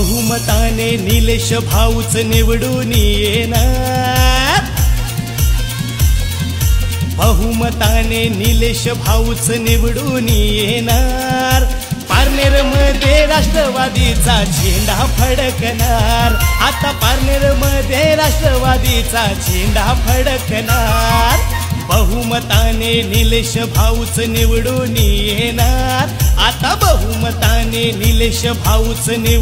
बहुमताने निलेश भाऊच निवडून येणार. बहुमताने निलेश भाऊच निवडून येणार. पारनेरमध्ये राष्ट्रवादीचा झेंडा फडकणार. आता पारनेरमध्ये राष्ट्रवादीचा झेंडा फडकणार. बहुमताने निलेश भाऊच निवडून येणार. आता बहुमताने निलेश भाऊच निवड